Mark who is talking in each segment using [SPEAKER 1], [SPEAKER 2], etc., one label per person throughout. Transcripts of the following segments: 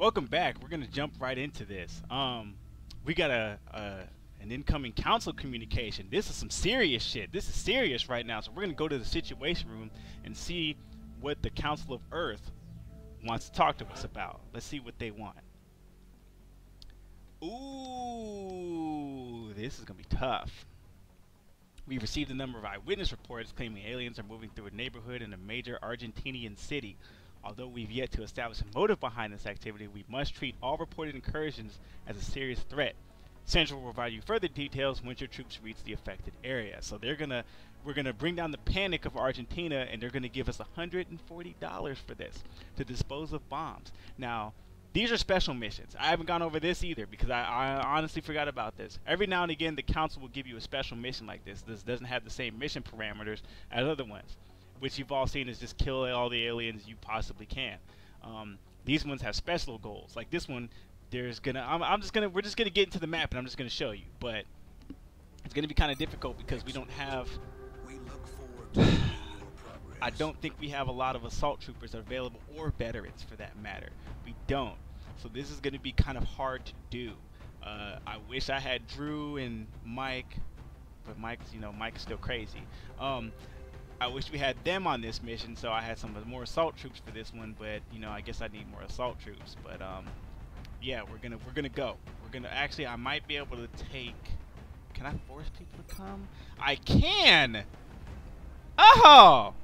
[SPEAKER 1] Welcome back. We're gonna jump right into this. Um, we got a, a an incoming council communication. This is some serious shit. This is serious right now. So we're gonna go to the situation room and see what the Council of Earth wants to talk to us about. Let's see what they want. Ooh, this is gonna be tough. We received a number of eyewitness reports claiming aliens are moving through a neighborhood in a major Argentinian city. Although we've yet to establish a motive behind this activity, we must treat all reported incursions as a serious threat. Central will provide you further details once your troops reach the affected area. So they're gonna, we're gonna bring down the panic of Argentina, and they're gonna give us $140 for this to dispose of bombs. Now, these are special missions. I haven't gone over this either because I, I honestly forgot about this. Every now and again, the council will give you a special mission like this. This doesn't have the same mission parameters as other ones, which you've all seen is just kill all the aliens you possibly can. Um, these ones have special goals. Like this one, there's gonna. I'm, I'm just gonna. We're just gonna get into the map and I'm just gonna show you. But it's gonna be kind of difficult because we don't have.
[SPEAKER 2] We look forward to your progress.
[SPEAKER 1] I don't think we have a lot of assault troopers available or veterans for that matter. We don't. So this is going to be kind of hard to do. Uh, I wish I had Drew and Mike, but Mike's, you know, Mike's still crazy. Um, I wish we had them on this mission, so I had some more assault troops for this one. But you know, I guess I need more assault troops. But um, yeah, we're gonna we're gonna go. We're gonna actually, I might be able to take. Can I force people to come? I can. Oh!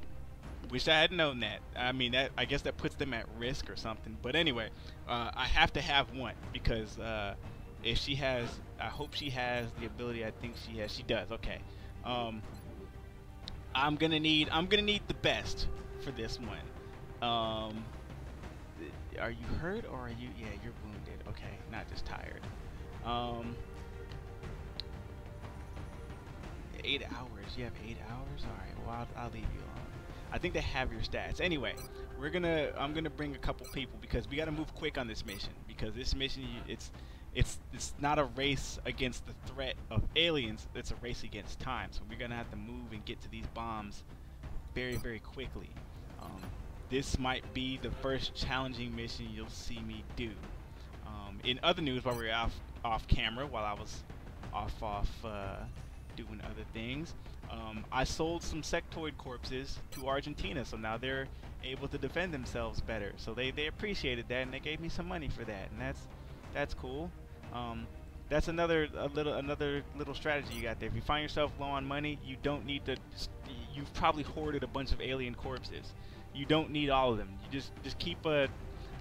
[SPEAKER 1] Wish I had known that. I mean, that I guess that puts them at risk or something. But anyway, uh, I have to have one because uh, if she has, I hope she has the ability. I think she has. She does. Okay. Um, I'm gonna need. I'm gonna need the best for this one. Um, are you hurt or are you? Yeah, you're wounded. Okay, not just tired. Um, eight hours. You have eight hours. All right. Well, I'll, I'll leave you alone. I think they have your stats. Anyway, we're gonna. I'm gonna bring a couple people because we gotta move quick on this mission because this mission it's it's it's not a race against the threat of aliens. It's a race against time. So we're gonna have to move and get to these bombs very very quickly. Um, this might be the first challenging mission you'll see me do. Um, in other news, while we were off off camera, while I was off off uh, doing other things, um, I sold some sectoid corpses to Argentina, so now they're able to defend themselves better. So they, they appreciated that, and they gave me some money for that, and that's that's cool. Um, that's another little another little strategy you got there. If you find yourself low on money, you don't need to. You've probably hoarded a bunch of alien corpses. You don't need all of them. You just just keep a.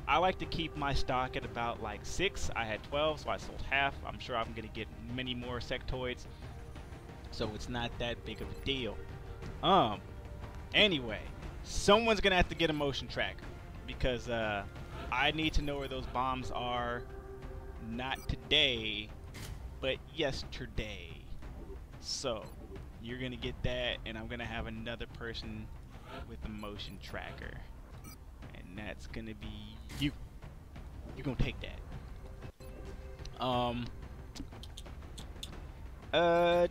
[SPEAKER 1] I like to keep my stock at about like six. I had 12, so I sold half. I'm sure I'm gonna get many more sectoids so it's not that big of a deal. Um, anyway, someone's gonna have to get a motion tracker because uh, I need to know where those bombs are. Not today, but yesterday. So you're gonna get that, and I'm gonna have another person with the motion tracker, and that's gonna be you. You're gonna take that. Um. Uh,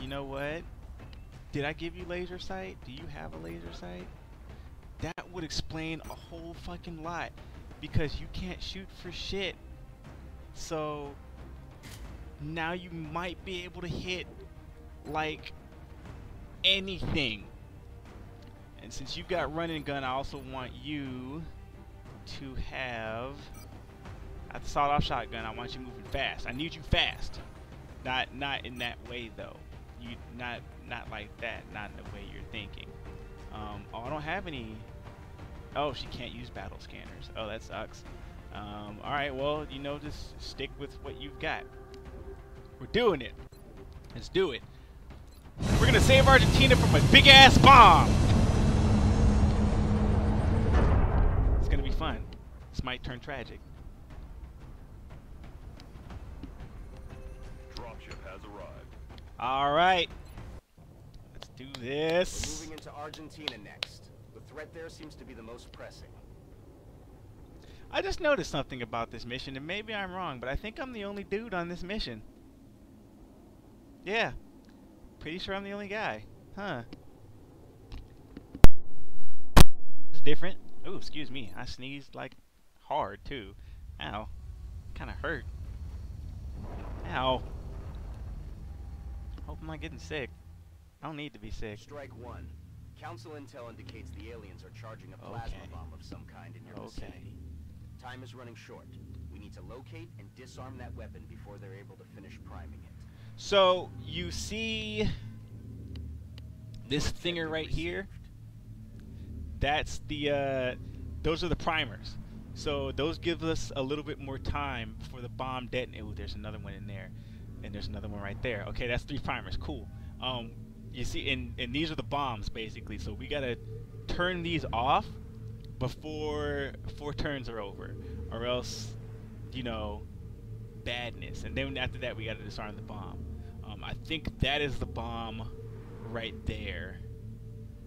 [SPEAKER 1] you know what? Did I give you laser sight? Do you have a laser sight? That would explain a whole fucking lot because you can't shoot for shit. So now you might be able to hit like anything. And since you've got running gun, I also want you to have at the sawed-off shotgun. I want you moving fast. I need you fast. Not not in that way though. You not not like that. Not in the way you're thinking. Um, oh, I don't have any. Oh, she can't use battle scanners. Oh, that sucks. Um, all right, well, you know, just stick with what you've got. We're doing it. Let's do it. We're gonna save Argentina from a big ass bomb. It's gonna be fun. This might turn tragic.
[SPEAKER 3] Dropship has arrived.
[SPEAKER 1] All right. Let's do this.
[SPEAKER 4] We're moving into Argentina next. Threat there seems to be the most pressing.
[SPEAKER 1] I just noticed something about this mission, and maybe I'm wrong, but I think I'm the only dude on this mission. Yeah. Pretty sure I'm the only guy. Huh. It's different. Oh, excuse me. I sneezed like hard too. Ow. Kind of hurt. Ow. Hope I'm not getting sick. I don't need to be sick.
[SPEAKER 4] Strike one. Council intel indicates the aliens are charging a plasma
[SPEAKER 1] Okay.
[SPEAKER 4] bomb of some kind in your
[SPEAKER 1] Okay.
[SPEAKER 4] vicinity. Time is running short. We need to locate and disarm that weapon before they're able to finish priming it.
[SPEAKER 1] So you see this thinger right here. That's the uh, those are the primers. So those give us a little bit more time before the bomb detonates. Ooh, there's another one in there, and there's another one right there. Okay, that's three primers. Cool. Um, you see, and and these are the bombs basically. So we gotta turn these off before four turns are over, or else, you know, badness. And then after that, we gotta disarm the bomb. Um, I think that is the bomb right there,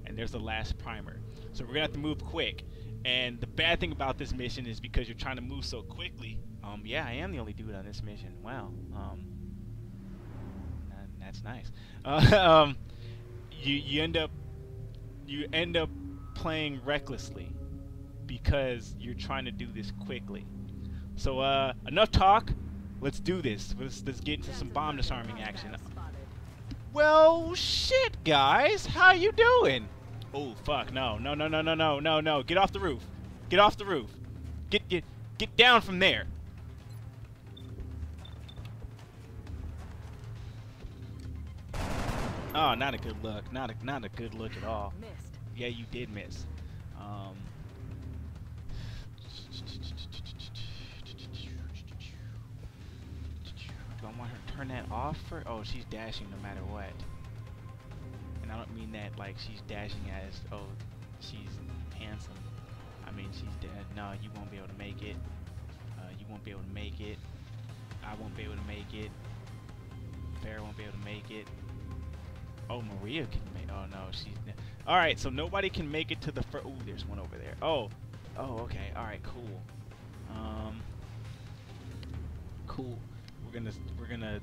[SPEAKER 1] and there's the last primer. So we're gonna have to move quick. And the bad thing about this mission is because you're trying to move so quickly. Um, yeah, I am the only dude on this mission. Wow. Um, that's nice. Uh, um, you you end up you end up playing recklessly because you're trying to do this quickly. So uh, enough talk. Let's do this. Let's, let's get into some bomb disarming action. Well, shit, guys. How you doing? Oh, fuck. No, no, no, no, no, no, no, no. Get off the roof. Get off the roof. Get, get, get down from there. Oh, not a good look. Not a, not a good look at all.
[SPEAKER 3] Missed.
[SPEAKER 1] Yeah, you did miss. Um, do I want her to turn that off for? Oh, she's dashing no matter what. And I don't mean that like she's dashing as oh she's handsome. I mean she's dead. No, you won't be able to make it. Uh, you won't be able to make it. I won't be able to make it. Bear won't be able to make it. Oh, Maria can make. Oh no, she's. All right, so nobody can make it to the first. Ooh, there's one over there. Oh, oh, okay. All right, cool. Um, cool. We're gonna, we're gonna.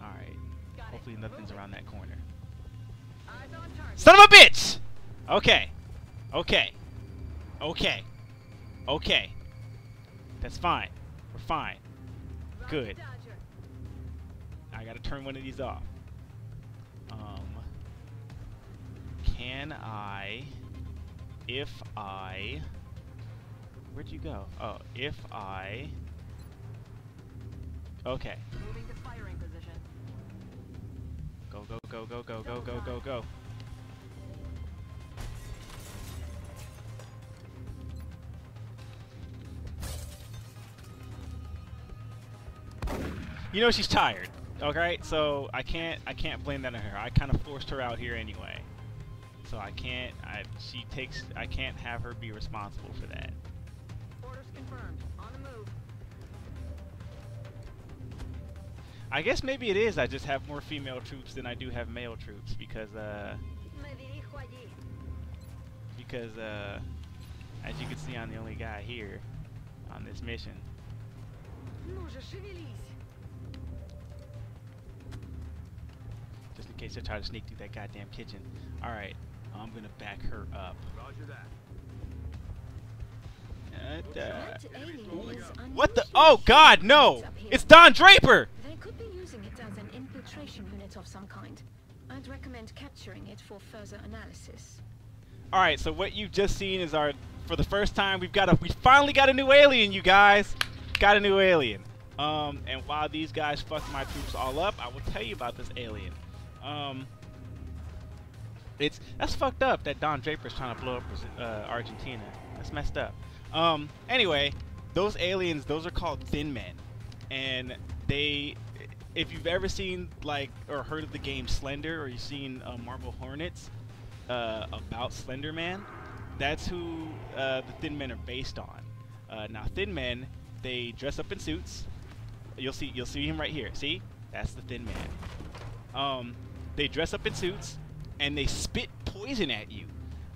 [SPEAKER 1] All right.
[SPEAKER 3] Got it.
[SPEAKER 1] Hopefully nothing's around that corner. Son of a bitch! Okay. Okay. Okay. Okay. That's fine. We're fine. Good. I gotta turn one of these off. Can I, if I, where'd you go? Oh, if I, okay.
[SPEAKER 3] Moving to firing position.
[SPEAKER 1] Go, go, go, go, go, go, go, go, go. You know she's tired. Okay, so I can't I can't blame that on her. I kind of forced her out here anyway. So I can't I she takes I can't have her be responsible for that.
[SPEAKER 3] Orders confirmed. On the move.
[SPEAKER 1] I guess maybe it is I just have more female troops than I do have male troops because uh
[SPEAKER 3] Me dirijo allí.
[SPEAKER 1] because uh, as you can see, I'm the only guy here on this mission. Just in case they try to sneak through that goddamn kitchen. All right, I'm gonna back her up.
[SPEAKER 2] Roger that.
[SPEAKER 1] Uh,
[SPEAKER 5] That alien is
[SPEAKER 1] what the? Oh God, no!
[SPEAKER 5] huge up here.
[SPEAKER 1] It's Don Draper.
[SPEAKER 5] They could be using it as an infiltration unit of some kind. I'd recommend capturing it for further analysis.
[SPEAKER 1] All right, so what you've just seen is our, for the first time, we've got a, we finally got a new alien, you guys. Got a new alien. Um, and while these guys fucked my troops all up, I will tell you about this alien. Um, it's that's fucked up that Don Draper's trying to blow up uh, Argentina. That's messed up. Um, anyway, those aliens, those are called Thin Men, and they, if you've ever seen like or heard of the game Slender, or you've seen uh, Marble Hornets, uh, about Slender Man, that's who uh, the Thin Men are based on. Uh, now, Thin Men, they dress up in suits. You'll see, you'll see him right here. See, that's the Thin Man. Um, they dress up in suits and they spit poison at you.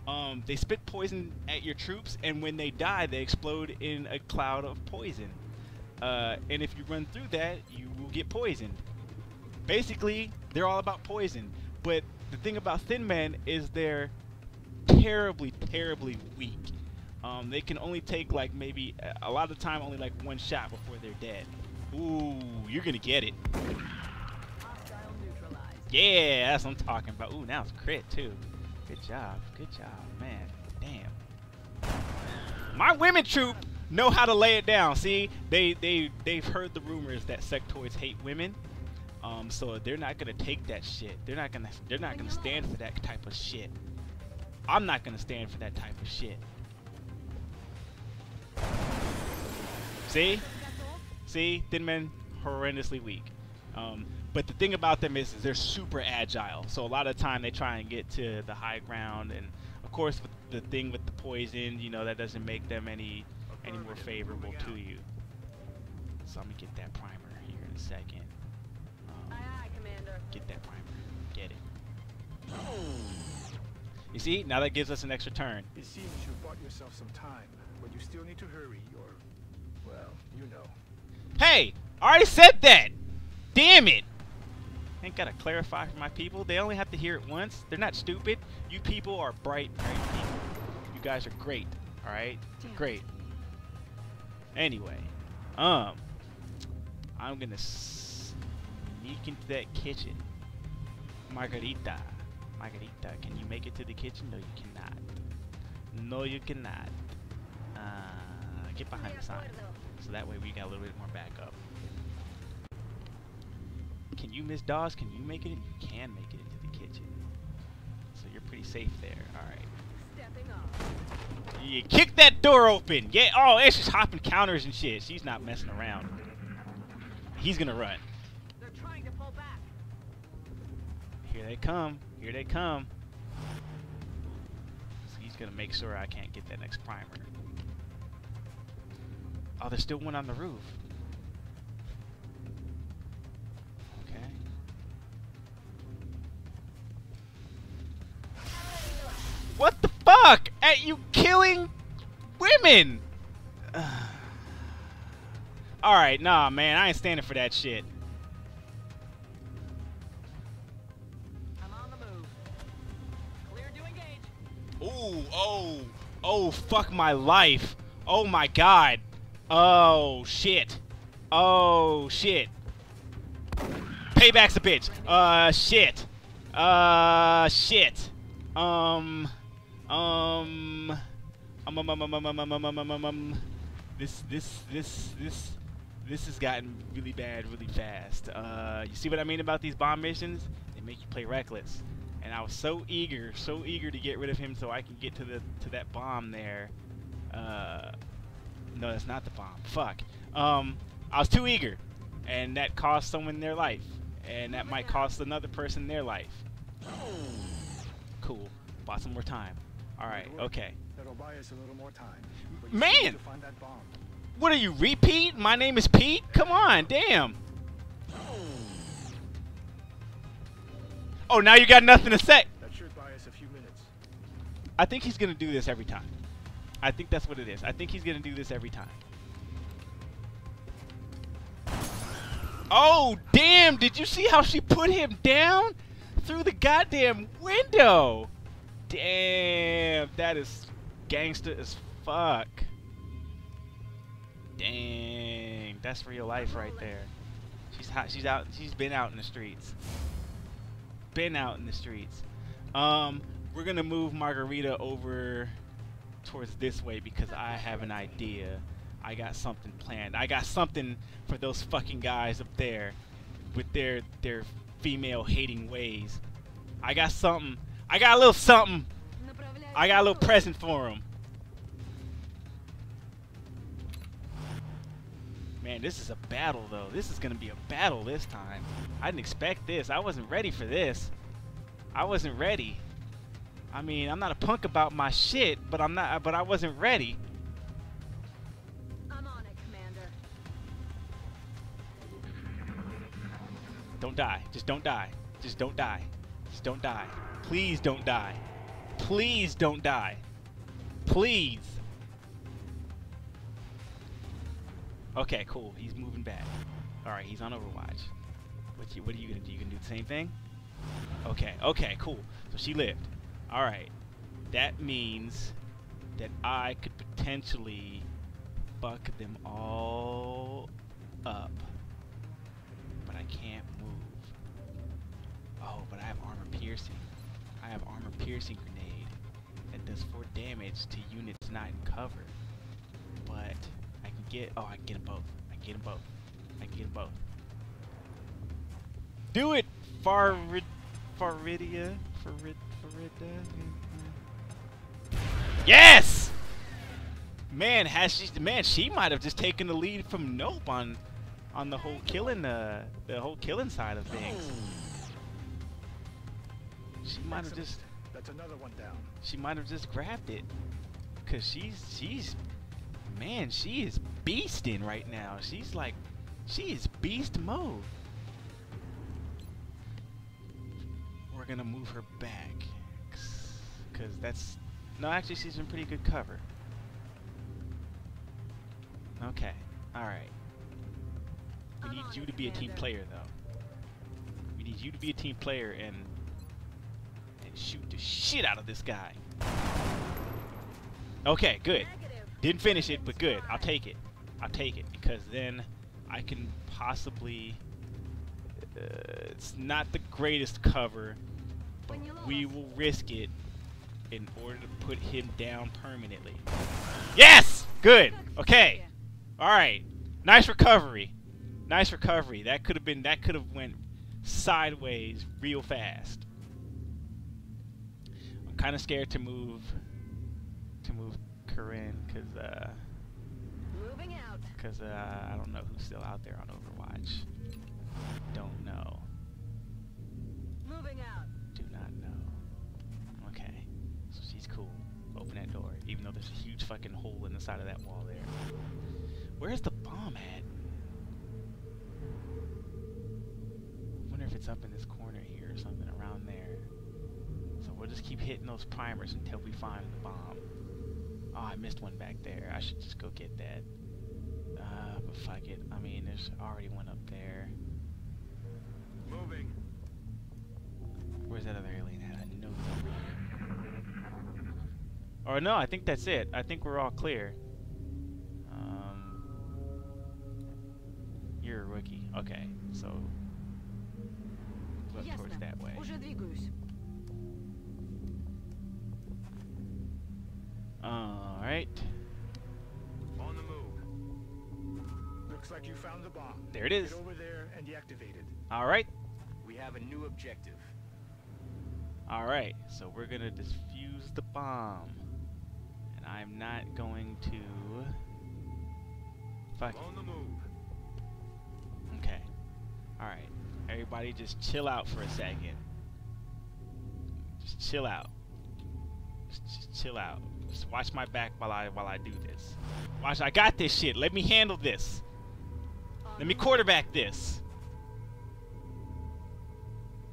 [SPEAKER 1] Um, they spit poison at your troops, and when they die, they explode in a cloud of poison. Uh, and if you run through that, you will get poisoned. Basically, they're all about poison. But the thing about Thin Men is they're terribly, terribly weak. Um, they can only take like maybe a- a lot of time, only like one shot before they're dead. Ooh, you're gonna get it. Yeah, that's what I'm talking about. Ooh, now it's crit too. Good job, good job, man. Damn. My women troop know how to lay it down. See, they they they've heard the rumors that sectoids hate women. Um, so they're not gonna take that shit. They're not gonna they're not gonna stand for that type of shit. I'm not gonna stand for that type of shit. See? See, Thin Men horrendously weak. Um, but the thing about them is, is they're super agile. So a lot of time they try and get to the high ground, and of course with the thing with the poison, you know, that doesn't make them any any more favorable to you. So I'm gonna get that primer here in a second. Um,
[SPEAKER 3] Aye, aye, Commander.
[SPEAKER 1] get that primer. Get it. You see, now that gives us an extra turn.
[SPEAKER 6] It seems you've bought yourself some time, but you still need to hurry or, well, you know.
[SPEAKER 1] Hey, I already said that. Damn it. Ain't gotta clarify for my people. They only have to hear it once. They're not stupid. You people are bright, bright people. You guys are great. All right,
[SPEAKER 5] Damn.
[SPEAKER 1] great. Anyway, um, I'm gonna sneak into that kitchen. Margarita, Margarita, can you make it to the kitchen? No, you cannot. No, you cannot. Uh, get behind the sign. So that way we got a little bit more backup. Can you, Miss Dawes? Can you make it? in? You can make it into the kitchen. So you're pretty safe there. All right.
[SPEAKER 3] Stepping off.
[SPEAKER 1] Yeah, kick that door open. Yeah. Oh, and she's hopping counters and shit. She's not messing around. He's gonna run.
[SPEAKER 3] They're trying to pull back.
[SPEAKER 1] Here they come. Here they come. So he's gonna make sure I can't get that next primer. Oh, there's still one on the roof. What the fuck? At you killing women? Alright, nah, man. I ain't standing for that shit.
[SPEAKER 3] I'm on the move. Clear to engage.
[SPEAKER 1] Ooh, oh, oh, fuck my life. Oh my god. Oh, shit. Oh, shit. Payback's a bitch. Uh, shit. Uh, shit. Um, um, um, um, um, um, um, um, um, um, um, um, um, um. This, this, this, this, this has gotten really bad really fast. Uh, you see what I mean about these bomb missions? They make you play reckless and I was so eager, so eager to get rid of him so I can get to the to that bomb there. Uh, no, that's not the bomb. Fuck. Um, I was too eager, and that cost someone their life, and that might cost another person their life. Cool. Bought some more time. All right. Okay.
[SPEAKER 6] That'll buy us a little more time. But you still
[SPEAKER 1] Man!
[SPEAKER 6] find that bomb.
[SPEAKER 1] What are you, repeat? My name is Pete. Come on, damn. Oh, now you got nothing to say.
[SPEAKER 6] That should buy us a few minutes.
[SPEAKER 1] I think he's gonna do this every time. I think that's what it is. I think he's gonna do this every time. Oh damn! Did you see how she put him down through the goddamn window? Damn, that is gangster as fuck. Dang, that's real life right there. She's hot. She's out. She's been out in the streets. Been out in the streets. Um, we're gonna move Margarita over towards this way because I have an idea. I got something planned. I got something for those fucking guys up there with their their female hating ways. I got something. I got a little something. I got a little present for him. Man, this is a battle though. This is gonna be a battle this time. I didn't expect this. I wasn't ready for this. I wasn't ready. I mean, I'm not a punk about my shit, but I'm not. But I wasn't ready.
[SPEAKER 3] I'm on it, Commander.
[SPEAKER 1] Don't die. Just don't die. Just don't die. Just don't die. Please don't die. Please don't die. Please. Okay, cool. He's moving back. All right, he's on Overwatch. What you? What are you gonna do? You gonna do the same thing? Okay. Okay. Cool. So she lived. All right. That means that I could potentially fuck them all up. But I can't move. Oh, but I have armor piercing. I have armor piercing grenade that does 4 damage to units not in cover. But I can get, oh, I can get them both. I can get them both. I can get them both. Do it, Farid, Faridia, Farid, Farida. Yes! Man, has she? Man, she might have just taken the lead from Nope on, on the whole killing, uh, the whole killing side of things. She might have just,
[SPEAKER 6] That's another one down.
[SPEAKER 1] she might have just grabbed it, cause she's, she's, man, she is beasting right now. She's like, she is beast mode. We're gonna move her back, cause that's, no, actually, she's in pretty good cover. Okay. Alright. We need you to be a team player, though. We need you to be a team player and and shoot the shit out of this guy. Okay, good. Didn't finish it, but good. I'll take it. I'll take it because then I can possibly. Uh, it's not the greatest cover, but we will risk it in order to put him down permanently. Yes! Good. Okay. All right. Nice recovery. Nice recovery. That could have been. That could have went sideways real fast. I'm kind of scared to move. To move Corinne, cause uh,
[SPEAKER 5] Moving out.
[SPEAKER 1] cause uh, I don't know who's still out there on Overwatch. Don't know.
[SPEAKER 5] Moving out.
[SPEAKER 1] Do not know. Okay. So she's cool. Open that door, even though there's a huge fucking hole in the side of that wall there. Where's the bomb at? wonder if it's up in this corner here or something around there. So we'll just keep hitting those primers until we find the bomb. Oh, I missed one back there. I should just go get that. Uh, but fuck it. I mean, there's already one up there.
[SPEAKER 6] Moving.
[SPEAKER 1] Where's that other alien at? I know it's over here. Or no, I think that's it. I think we're all clear. Um, you're a rookie. Okay, so look towards that way.
[SPEAKER 6] You found the bomb.
[SPEAKER 1] there it is.
[SPEAKER 6] Get over there and deactivate it.
[SPEAKER 1] All right,
[SPEAKER 4] We have a new objective.
[SPEAKER 1] all right. So we're gonna defuse the bomb, and I'm not going to. Fuck.
[SPEAKER 6] On the move.
[SPEAKER 1] Okay. Alright. Everybody just chill out for a second. Just chill out. Just, just chill out. Just watch my back while I while I do this. Watch I got this shit. Let me handle this. Let me quarterback this.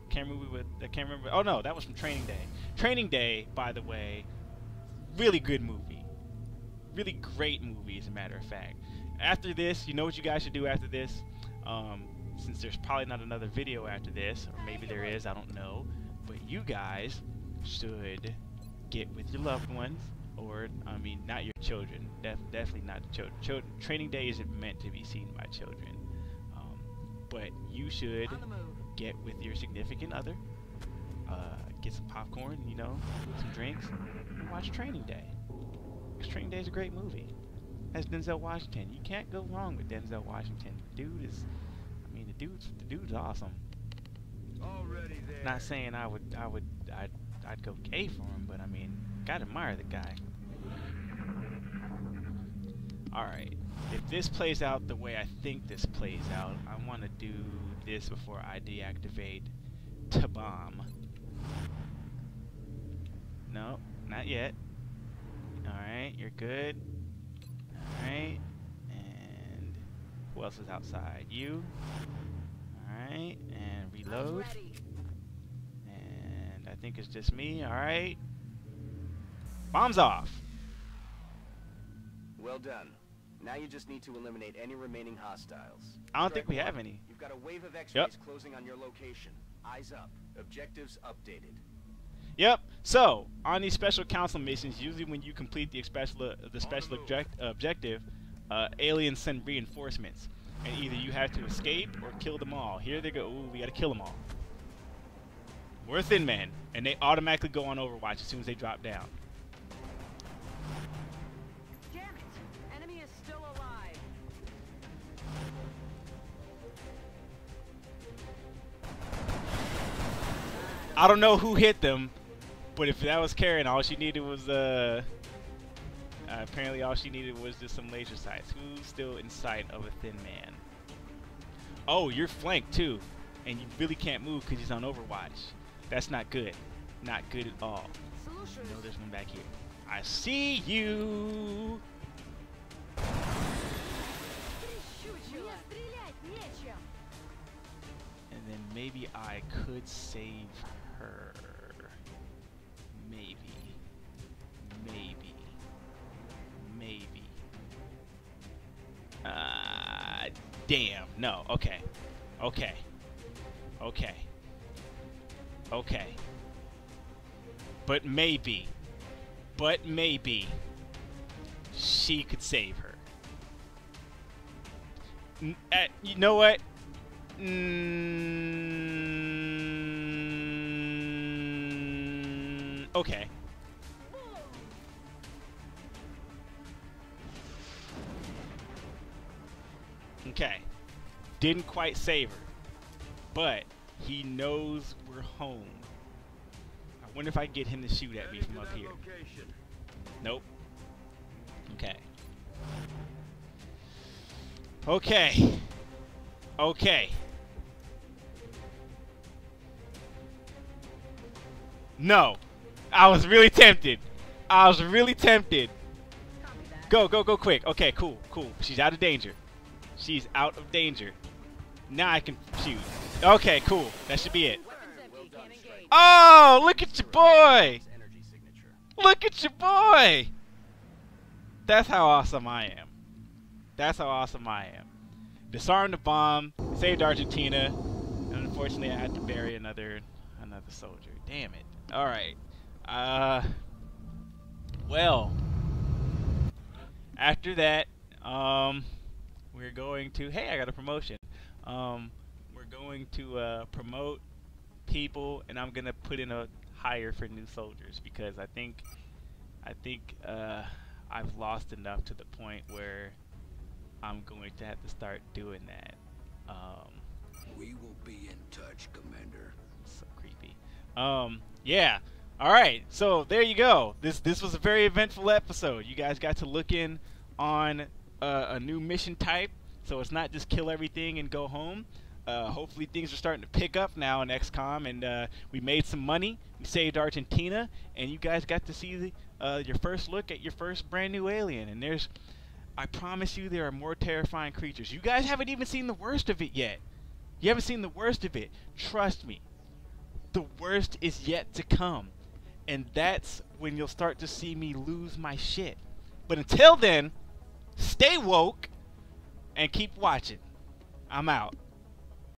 [SPEAKER 1] Can't remember what I can't remember. Oh no, that was from Training Day. Training Day, by the way, really good movie. Really great movie, as a matter of fact. After this, you know what you guys should do after this? Um, since there's probably not another video after this, or maybe there is, I don't know. But you guys should get with your loved ones, or, I mean, not your children. Def- definitely not the children. children. Training Day isn't meant to be seen by children. But you should
[SPEAKER 3] On the move.
[SPEAKER 1] get with your significant other, uh, get some popcorn, you know, some drinks, and watch Training Day. 'Cause Training Day is a great movie. Has Denzel Washington. You can't go wrong with Denzel Washington. The Dude is, I mean, the dude's the dude's awesome.
[SPEAKER 6] Already there.
[SPEAKER 1] Not saying I would, I would, I'd, I'd go gay for him, but I mean, gotta admire the guy. All right. If this plays out the way I think this plays out, I want to do this before I deactivate to bomb. No, not yet. All right, you're good. All right, and who else is outside? You. All right, and reload. And I think it's just me. All right. Bombs off.
[SPEAKER 4] Well done. Now you just need to eliminate any remaining hostiles.
[SPEAKER 1] I don't think we
[SPEAKER 4] Striker
[SPEAKER 1] have any.
[SPEAKER 4] You've got a wave of X-rays
[SPEAKER 1] Yep.
[SPEAKER 4] closing on your location. Eyes up. Objectives updated.
[SPEAKER 1] Yep. So on these special council missions, usually when you complete the special the special object, objective, uh, aliens send reinforcements, and either you have to escape or kill them all. Here they go. Ooh, we gotta kill them all. We're Thin Man, and they automatically go on Overwatch as soon as they drop down. I don't know who hit them, but if that was Karen, all she needed was uh, uh apparently all she needed was just some laser sights. Who's still in sight of a thin man? Oh, you're flanked too, and you really can't move because he's on Overwatch. That's not good. Not good at all. No, there's one back here. I see you. And then maybe I could save her. Maybe. Maybe. Maybe. Uh, damn. No. Okay. Okay. Okay. Okay. But maybe. But maybe. She could save her. N- uh, you know what? Mm, okay. Okay. Didn't quite save her. But he knows we're home. I wonder if I get him to shoot at me from up here. Nope. Okay. Okay. Okay. No. I was really tempted. I was really tempted. Go, go, go quick. Okay, cool, cool. She's out of danger. She's out of danger. Now I can shoot. Okay, cool. That should be it.
[SPEAKER 3] Weapons empty. Can't engage.
[SPEAKER 1] Oh, look at your boy! Look at your boy! That's how awesome I am. That's how awesome I am. Disarmed the bomb, saved Argentina, and unfortunately I had to bury another another soldier. Damn it. Alright. Uh well after that, um we're going to hey I got a promotion. Um we're going to uh promote people and I'm gonna put in a hire for new soldiers because I think I think uh, I've lost enough to the point where I'm going to have to start doing that. Um,
[SPEAKER 2] We will be in touch, Commander.
[SPEAKER 1] so creepy. Um, yeah. All right. So there you go. This this was a very eventful episode. You guys got to look in on uh, a new mission type. So it's not just kill everything and go home. Uh, hopefully things are starting to pick up now in XCOM, and uh, we made some money. We saved Argentina, and you guys got to see the, uh, your first look at your first brand new alien. And there's, I promise you, there are more terrifying creatures. You guys haven't even seen the worst of it yet. You haven't seen the worst of it. Trust me, the worst is yet to come, and that's when you'll start to see me lose my shit. But until then, stay woke and keep watching. I'm out.